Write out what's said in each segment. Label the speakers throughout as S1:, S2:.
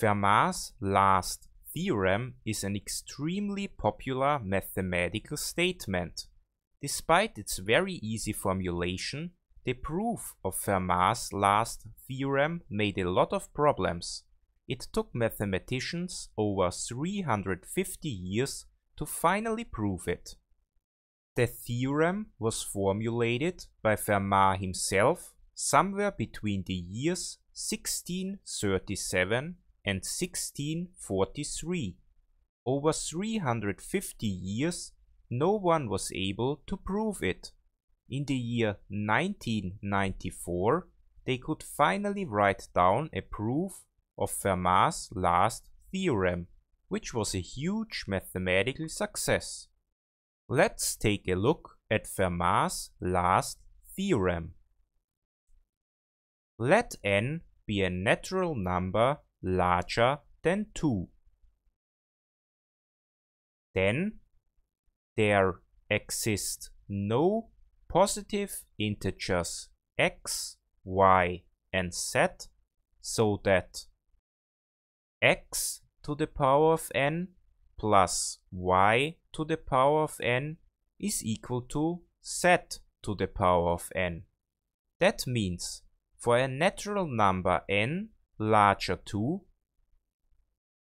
S1: Fermat's last theorem is an extremely popular mathematical statement. Despite its very easy formulation, the proof of Fermat's last theorem made a lot of problems. It took mathematicians over 350 years to finally prove it. The theorem was formulated by Fermat himself somewhere between the years 1637 and 1643. Over 350 years, no one was able to prove it. In the year 1994, they could finally write down a proof of Fermat's last theorem, which was a huge mathematical success. Let's take a look at Fermat's last theorem. Let n be a natural number larger than 2. Then there exist no positive integers x, y and z so that x to the power of n plus y to the power of n is equal to z to the power of n. That means for a natural number n larger 2,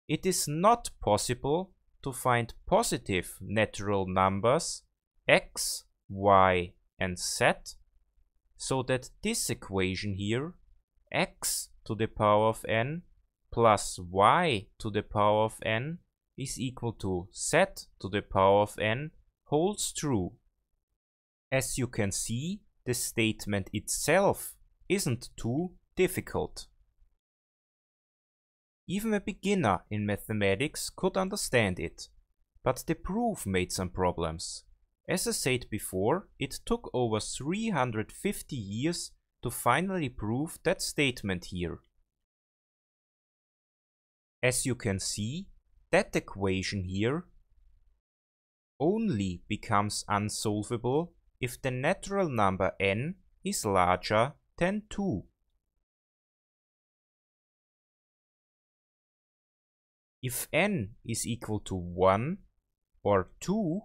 S1: it is not possible to find positive natural numbers x, y and z so that this equation here x to the power of n plus y to the power of n is equal to z to the power of n holds true. As you can see, the statement itself isn't too difficult. Even a beginner in mathematics could understand it, but the proof made some problems. As I said before, it took over 350 years to finally prove that statement here. As you can see, that equation here only becomes unsolvable if the natural number n is larger than 2. If n is equal to 1 or 2,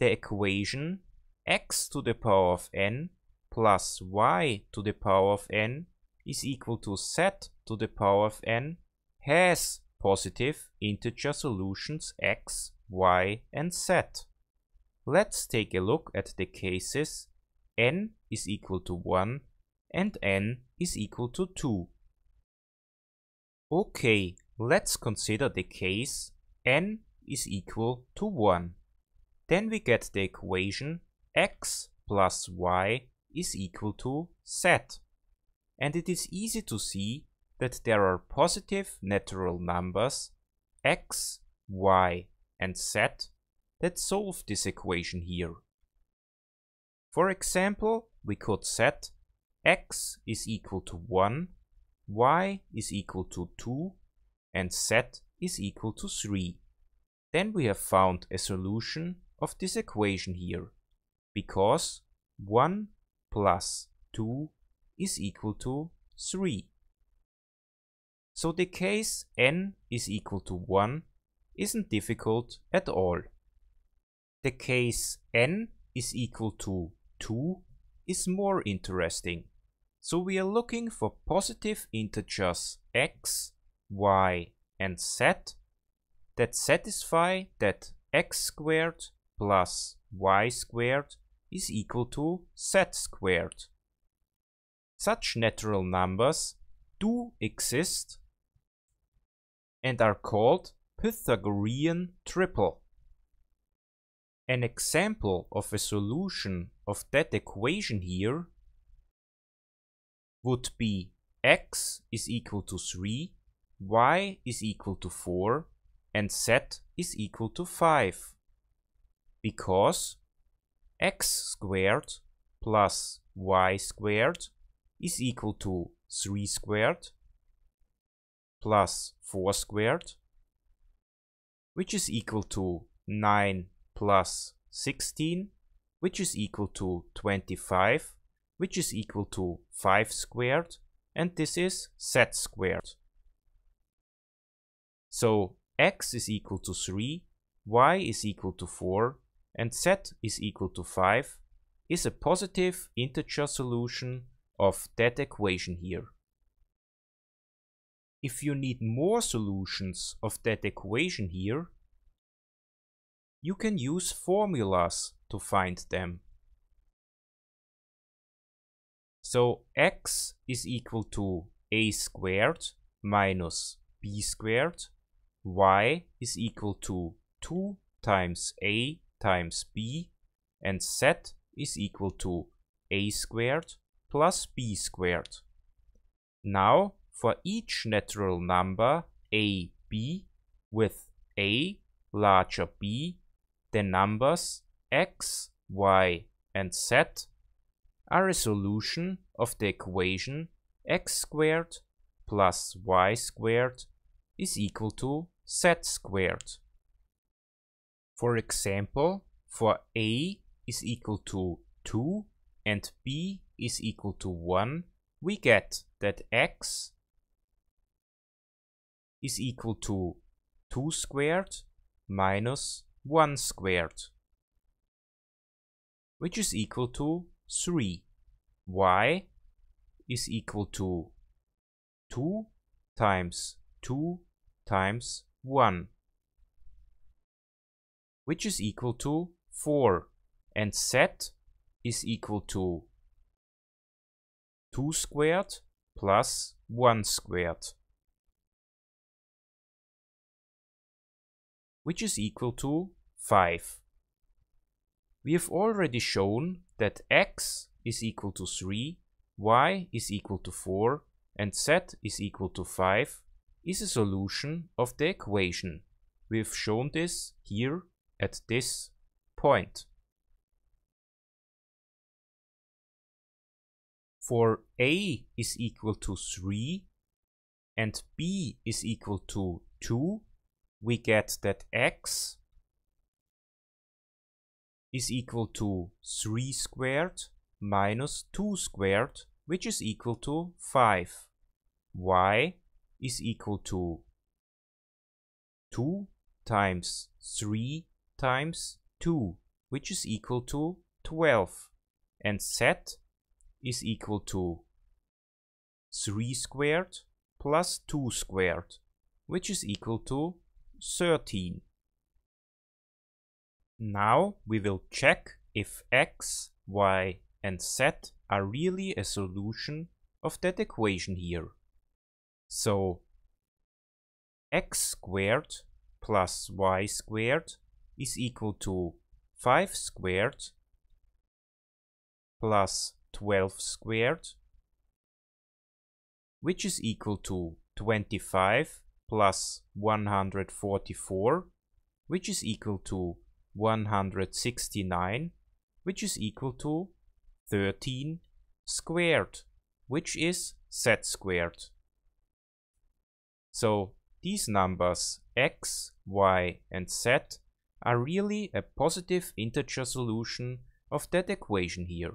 S1: the equation x to the power of n plus y to the power of n is equal to z to the power of n has positive integer solutions x, y and z. Let's take a look at the cases n is equal to 1 and n is equal to 2. Okay, let's consider the case n is equal to 1. Then we get the equation x plus y is equal to z. And it is easy to see that there are positive natural numbers x, y and z that solve this equation here. For example, we could set x is equal to 1, y is equal to 2, and z is equal to 3. Then we have found a solution of this equation here, because 1 plus 2 is equal to 3. So the case n is equal to 1 isn't difficult at all. The case n is equal to 2 is more interesting. So we are looking for positive integers x, y and z that satisfy that x squared plus y squared is equal to z squared. Such natural numbers do exist and are called Pythagorean triple. An example of a solution of that equation here would be x is equal to 3, y is equal to 4, and z is equal to 5. Because x squared plus y squared is equal to 3 squared plus 4 squared, which is equal to 9 plus 16, which is equal to 25, which is equal to 5 squared, and this is z squared. So x is equal to 3, y is equal to 4, and z is equal to 5 is a positive integer solution of that equation here. If you need more solutions of that equation here, you can use formulas to find them. So x is equal to a squared minus b squared, y is equal to 2 times a times b, and z is equal to a squared plus b squared. Now for each natural number a, b with a larger b, the numbers x, y and z are a solution of the equation x squared plus y squared is equal to z squared. For example, for a is equal to 2 and b is equal to 1, we get that x is equal to 2 squared minus 1 squared, which is equal to 3. y is equal to 2 times 2 times 1, which is equal to 4. And z is equal to 2 squared plus 1 squared, which is equal to 5. We have already shown that x is equal to 3, y is equal to 4, and z is equal to 5 is a solution of the equation. We have shown this here at this point. For a is equal to 3 and b is equal to 2, we get that x is equal to 3 squared minus 2 squared, which is equal to 5. y is equal to 2 times 3 times 2, which is equal to 12. And z is equal to 3 squared plus 2 squared, which is equal to 13. Now we will check if x, y and z are really a solution of that equation here. So x squared plus y squared is equal to 5 squared plus 12 squared, which is equal to 25 plus 144, which is equal to 169, which is equal to 13 squared, which is z squared. So these numbers x, y and z are really a positive integer solution of that equation here.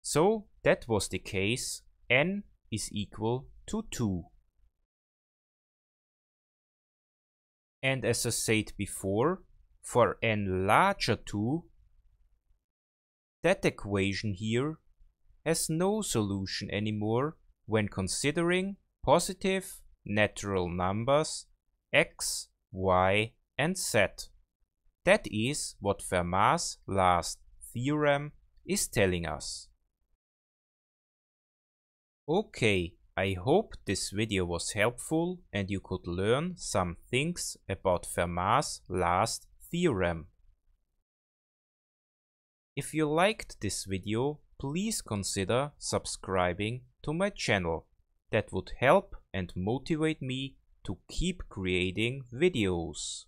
S1: So that was the case n is equal to 2. And as I said before, for n larger 2, that equation here has no solution anymore when considering positive natural numbers x, y and z. That is what Fermat's last theorem is telling us. Okay, I hope this video was helpful and you could learn some things about Fermat's last theorem. If you liked this video, please consider subscribing to my channel. That would help and motivate me to keep creating videos.